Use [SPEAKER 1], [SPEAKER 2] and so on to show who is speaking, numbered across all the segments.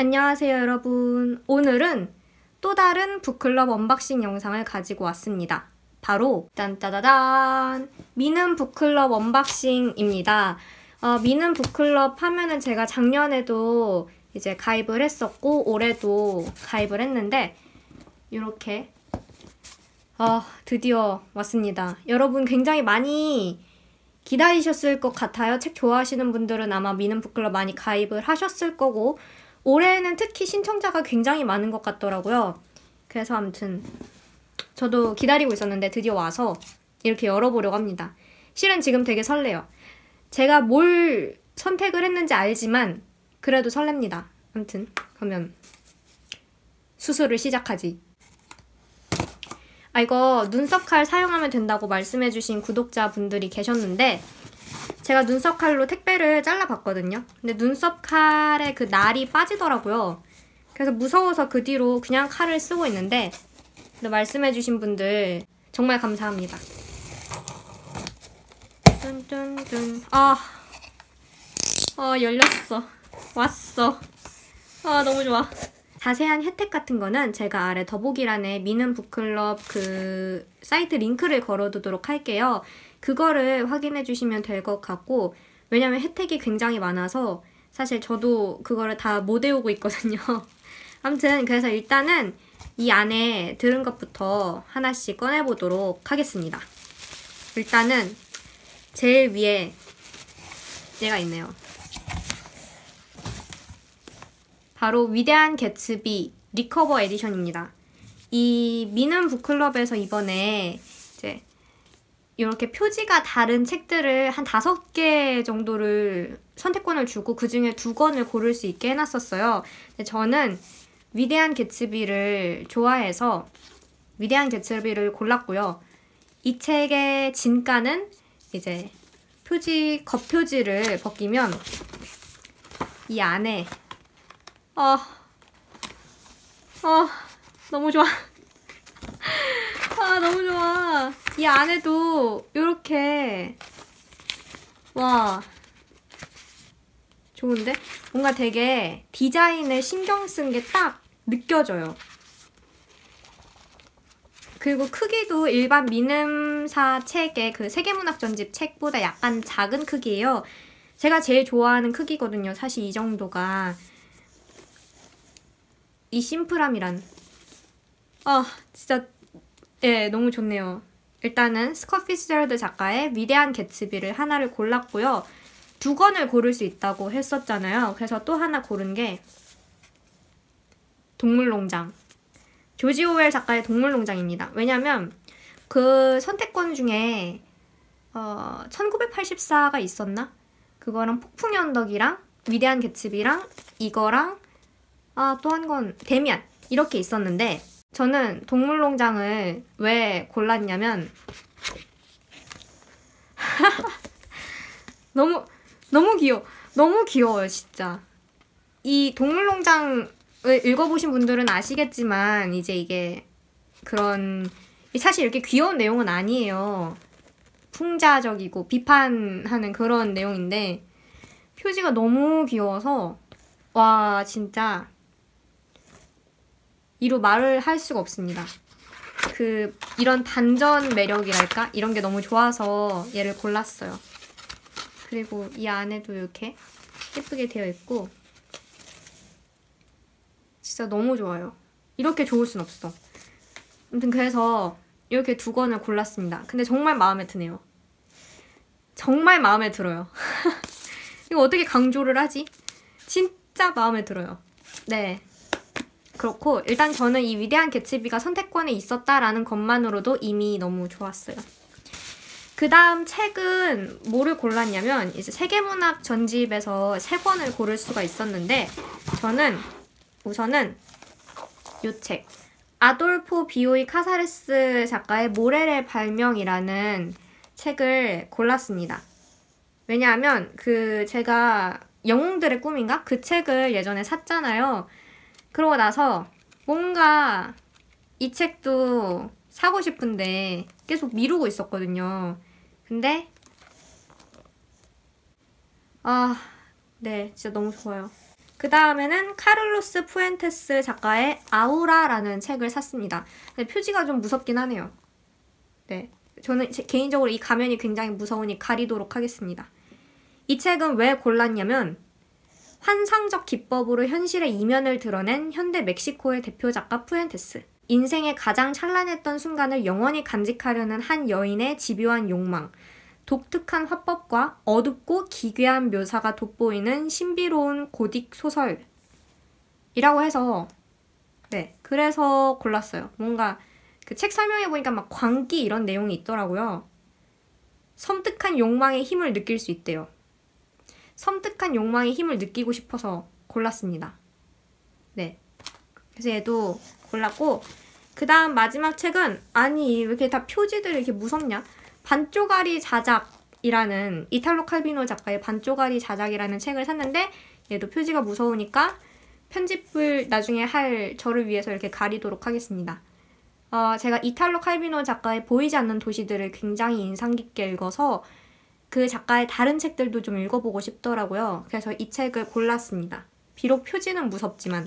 [SPEAKER 1] 안녕하세요 여러분. 오늘은 또 다른 북클럽 unboxing 영상을 가지고 왔습니다. 바로 짠짜자잔! 민음 북클럽 unboxing입니다. 어, 민음 북클럽 하면은 제가 작년에도 이제 가입을 했었고 올해도 가입을 했는데 이렇게 어, 드디어 왔습니다. 여러분 굉장히 많이 기다리셨을 것 같아요. 책 좋아하시는 분들은 아마 민음 북클럽 많이 가입을 하셨을 거고 올해는 특히 신청자가 굉장히 많은 것 같더라고요. 그래서 아무튼 저도 기다리고 있었는데 드디어 와서 이렇게 열어보려고 합니다. 실은 지금 되게 설레요. 제가 뭘 선택을 했는지 알지만 그래도 설렙니다. 아무튼 그러면 수술을 시작하지. 아 이거 눈썹 칼 사용하면 된다고 말씀해주신 구독자분들이 계셨는데 제가 눈썹 칼로 택배를 잘라봤거든요. 근데 눈썹 칼에 그 날이 빠지더라고요. 그래서 무서워서 그 뒤로 그냥 칼을 쓰고 있는데 말씀해주신 분들 정말 감사합니다. 짠짠짠. 아, 아 열렸어. 왔어. 아 너무 좋아. 자세한 혜택 같은 거는 제가 아래 더보기란에 미는 북클럽 그 사이트 링크를 걸어두도록 할게요. 그거를 확인해 주시면 될 것 같고 왜냐면 혜택이 굉장히 많아서 사실 저도 그거를 다 못 외우고 있거든요. 아무튼 그래서 일단은 이 안에 들은 것부터 하나씩 꺼내보도록 하겠습니다. 일단은 제일 위에 얘가 있네요. 바로 위대한 개츠비 recover edition입니다. 이 미는 북클럽에서 이번에 이렇게 표지가 다른 책들을 한 다섯 개 정도를 선택권을 주고 그 중에 두 권을 고를 수 있게 해놨었어요. 저는 위대한 개츠비를 좋아해서 위대한 개츠비를 골랐고요. 이 책의 진가는 이제 표지 겉표지를 벗기면 이 안에 어, 어, 너무 좋아. 아, 너무 좋아. 이 안에도 이렇게 와 좋은데? 뭔가 되게 디자인을 신경 쓴 게 딱 느껴져요. 그리고 크기도 일반 미음사 책의 그 세계문학 전집 책보다 약간 작은 크기예요. 제가 제일 좋아하는 크기거든요. 사실 이 정도가 이 심플함이란 아 진짜 예 너무 좋네요 일단은 스콧 피츠제럴드 작가의 위대한 개츠비를 하나를 골랐고요 두 권을 고를 수 있다고 했었잖아요 그래서 또 하나 고른 게 동물농장 조지 오웰 작가의 동물농장입니다 왜냐면 그 선택권 중에 어, 1984가 있었나? 그거랑 폭풍의 언덕이랑 위대한 개츠비랑 이거랑 아, 또 한 건 데미안. 이렇게 있었는데 저는 동물농장을 왜 골랐냐면 너무 너무 귀여워. 너무 귀여워요, 진짜. 이 동물농장을 읽어보신 분들은 아시겠지만 이제 이게 그런 사실 이렇게 귀여운 내용은 아니에요. 풍자적이고 비판하는 그런 내용인데 표지가 너무 귀여워서 와 진짜 이로 말을 할 수가 없습니다. 그 이런 반전 매력이랄까 이런 게 너무 좋아서 얘를 골랐어요. 그리고 이 안에도 이렇게 예쁘게 되어 있고 진짜 너무 좋아요. 이렇게 좋을 순 없어. 아무튼 그래서 이렇게 두 권을 골랐습니다. 근데 정말 마음에 드네요. 정말 마음에 들어요. 이거 어떻게 강조를 하지? 진짜 마음에 들어요. 네. 그렇고 일단 저는 이 위대한 개츠비가 선택권에 있었다라는 것만으로도 이미 너무 좋았어요. 그 다음 책은 뭐를 골랐냐면 이제 세계문학 전집에서 세 권을 고를 수가 있었는데 저는 우선은 이 책 아돌포 비오이 카사레스 작가의 모렐의 발명이라는 책을 골랐습니다. 왜냐하면 그 제가 영웅들의 꿈인가? 그 책을 예전에 샀잖아요. 그러고 나서 뭔가 이 책도 사고 싶은데 계속 미루고 있었거든요. 근데 아, 네, 진짜 너무 좋아요. 그 다음에는 카를로스 푸엔테스 작가의 아우라라는 책을 샀습니다. 근데 표지가 좀 무섭긴 하네요. 네. 저는 개인적으로 이 가면이 굉장히 무서우니 가리도록 하겠습니다. 이 책은 왜 골랐냐면 환상적 기법으로 현실의 이면을 드러낸 현대 멕시코의 대표 작가 푸엔테스. 인생의 가장 찬란했던 순간을 영원히 간직하려는 한 여인의 집요한 욕망, 독특한 화법과 어둡고 기괴한 묘사가 돋보이는 신비로운 고딕 소설이라고 해서 네 그래서 골랐어요. 뭔가 그 책 설명해 보니까 막 광기 이런 내용이 있더라고요. 섬뜩한 욕망의 힘을 느낄 수 있대요. 섬뜩한 욕망의 힘을 느끼고 싶어서 골랐습니다. 네. 그래서 얘도 골랐고 그 다음 마지막 책은 아니 왜 이렇게 다 표지들이 이렇게 무섭냐? 반쪽아리 자작이라는 이탈로 칼비노 작가의 반쪽아리 자작이라는 책을 샀는데 얘도 표지가 무서우니까 편집을 나중에 할 저를 위해서 이렇게 가리도록 하겠습니다. 어, 제가 이탈로 칼비노 작가의 보이지 않는 도시들을 굉장히 인상 깊게 읽어서 그 작가의 다른 책들도 좀 읽어보고 싶더라고요. 그래서 이 책을 골랐습니다. 비록 표지는 무섭지만.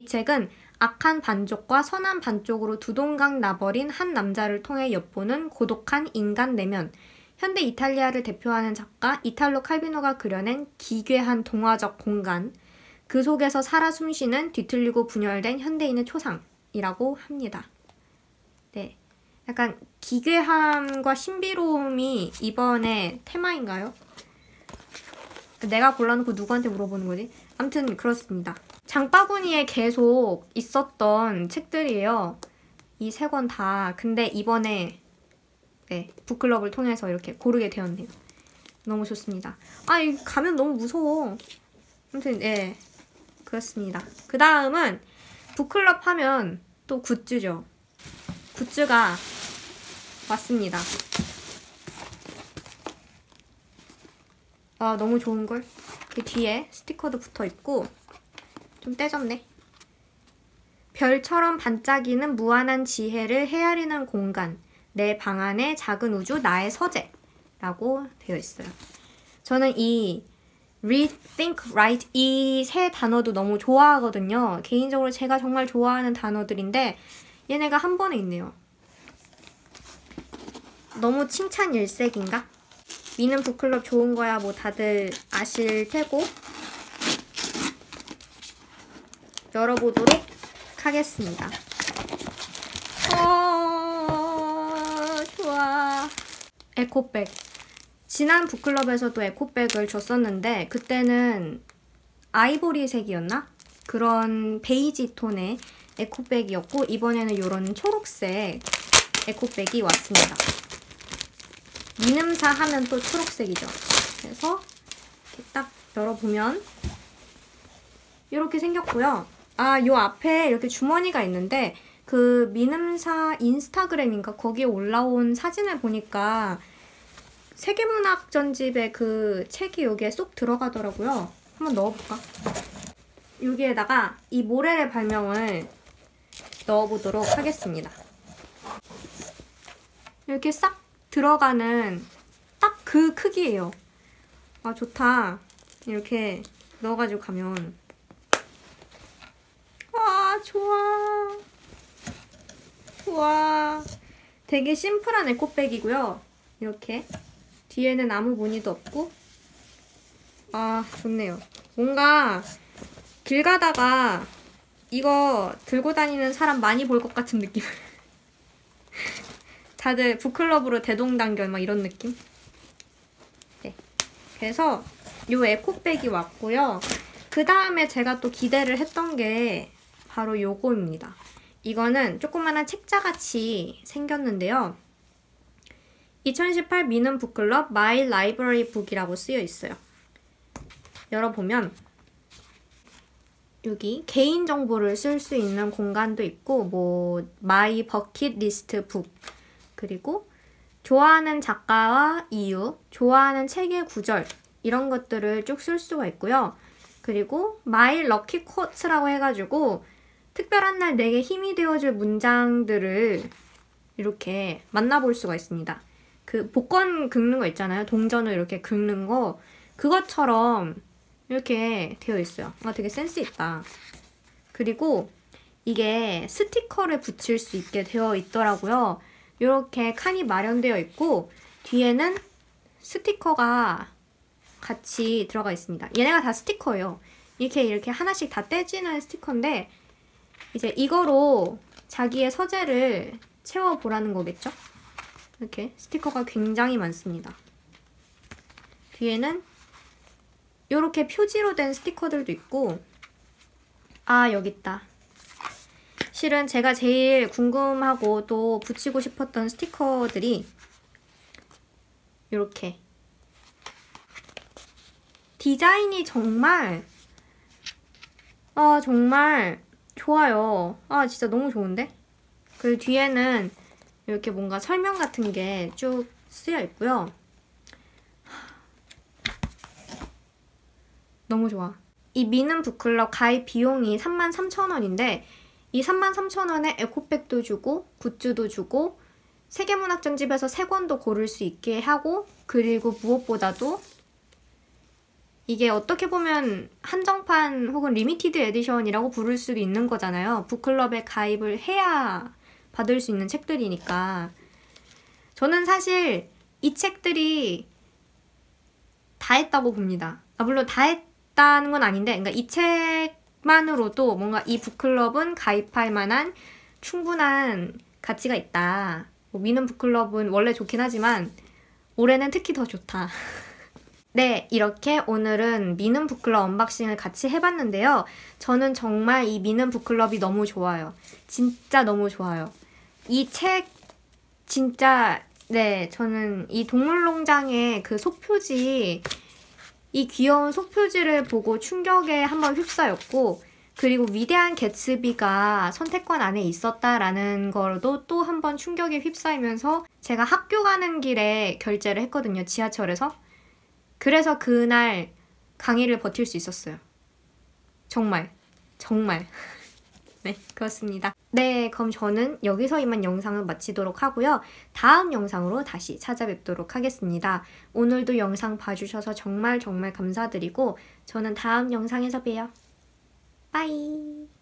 [SPEAKER 1] 이 책은 악한 반쪽과 선한 반쪽으로 두동강 나버린 한 남자를 통해 엿보는 고독한 인간 내면, 현대 이탈리아를 대표하는 작가 이탈로 칼비노가 그려낸 기괴한 동화적 공간, 그 속에서 살아 숨쉬는 뒤틀리고 분열된 현대인의 초상이라고 합니다. 네. 약간 기괴함과 신비로움이 이번에 테마인가요? 내가 골라놓고 누구한테 물어보는 거지? 아무튼 그렇습니다. 장바구니에 계속 있었던 책들이에요. 이 세 권 다. 근데 이번에 네, 북클럽을 통해서 이렇게 고르게 되었네요. 너무 좋습니다. 아, 이 가면 너무 무서워. 아무튼 네, 그렇습니다. 그 다음은 북클럽 하면 또 굿즈죠. 굿즈가 왔습니다. 아, 너무 좋은걸? 이 뒤에 스티커도 붙어 있고 좀 떼졌네. 별처럼 반짝이는 무한한 지혜를 헤아리는 공간. 내 방 안의 작은 우주 나의 서재. 라고 되어 있어요. 저는 이 read, think, write 이 세 단어도 너무 좋아하거든요. 개인적으로 제가 정말 좋아하는 단어들인데 얘네가 한 번에 있네요. 너무 칭찬 일색인가? 미는 북클럽 좋은 거야 뭐 다들 아실 테고 열어보도록 하겠습니다. 어, 좋아. 에코백. 지난 북클럽에서도 에코백을 줬었는데 그때는 아이보리색이었나? 그런 베이지 톤의 에코백이었고 이번에는 이런 초록색 에코백이 왔습니다. 미음사 하면 또 초록색이죠. 그래서 이렇게 딱 열어보면 이렇게 생겼고요. 아, 요 앞에 이렇게 주머니가 있는데 그 미음사 인스타그램인가 거기에 올라온 사진을 보니까 세계문학 전집의 그 책이 여기에 쏙 들어가더라고요. 한번 넣어볼까? 여기에다가 이 모래의 발명을 넣어보도록 하겠습니다. 이렇게 싹 들어가는 딱 그 크기예요. 아 좋다. 이렇게 넣어가지고 가면 아 좋아. 좋아. 되게 심플한 에코백이고요. 이렇게 뒤에는 아무 무늬도 없고 아 좋네요. 뭔가 길 가다가 이거 들고 다니는 사람 많이 볼 것 같은 느낌. 다들 북클럽으로 대동단결 막 이런 느낌? 네. 그래서 요 에코백이 왔고요. 그 다음에 제가 또 기대를 했던 게 바로 요거입니다. 이거는 조그만한 책자같이 생겼는데요. 2018 민음 북클럽 My Library Book이라고 쓰여 있어요. 열어보면 여기 개인 정보를 쓸 수 있는 공간도 있고 뭐 My Bucket List Book 그리고 좋아하는 작가와 이유, 좋아하는 책의 구절 이런 것들을 쭉 쓸 수가 있고요. 그리고 My Lucky Quote라고 해가지고 특별한 날 내게 힘이 되어줄 문장들을 이렇게 만나볼 수가 있습니다. 그 복권 긁는 거 있잖아요. 동전을 이렇게 긁는 거 그것처럼 이렇게 되어 있어요. 아, 되게 센스 있다. 그리고 이게 스티커를 붙일 수 있게 되어 있더라고요. 이렇게 칸이 마련되어 있고 뒤에는 스티커가 같이 들어가 있습니다. 얘네가 다 스티커예요. 이렇게 이렇게 하나씩 다 떼지는 스티커인데 이제 이거로 자기의 서재를 채워보라는 거겠죠? 이렇게 스티커가 굉장히 많습니다. 뒤에는 이렇게 표지로 된 스티커들도 있고 아 여기 있다. 실은 제가 제일 궁금하고 또 붙이고 싶었던 스티커들이 이렇게 디자인이 정말 아 정말 좋아요. 아 진짜 너무 좋은데? 그 뒤에는 이렇게 뭔가 설명 같은 게 쭉 쓰여 있고요. 너무 좋아. 이 민음 북클럽 가입 비용이 33,000원인데 이 33,000원에 에코백도 주고 굿즈도 주고 세계문학전집에서 세 권도 고를 수 있게 하고 그리고 무엇보다도 이게 어떻게 보면 한정판 혹은 limited edition이라고 부를 수도 있는 거잖아요. 북클럽에 가입을 해야 받을 수 있는 책들이니까. 저는 사실 이 책들이 다 했다고 봅니다. 아, 물론 다 했다는 건 아닌데, 그러니까 이 책 만으로도 뭔가 이 북클럽은 가입할 만한 충분한 가치가 있다. 뭐 민음 북클럽은 원래 좋긴 하지만 올해는 특히 더 좋다. 네, 이렇게 오늘은 민음 북클럽 unboxing을 같이 해봤는데요. 저는 정말 이 민음 북클럽이 너무 좋아요. 진짜 너무 좋아요. 이 책 진짜 네, 저는 이 동물농장의 그 속표지 이 귀여운 속표지를 보고 충격에 한번 휩싸였고 그리고 위대한 개츠비가 선택권 안에 있었다라는 걸도 또 한 번 충격에 휩싸이면서 제가 학교 가는 길에 결제를 했거든요. 지하철에서. 그래서 그날 강의를 버틸 수 있었어요. 정말. 정말. 네, 그렇습니다. 네, 그럼 저는 여기서 이만 영상을 마치도록 하고요. 다음 영상으로 다시 찾아뵙도록 하겠습니다. 오늘도 영상 봐주셔서 정말 정말 감사드리고 저는 다음 영상에서 봬요. 빠이.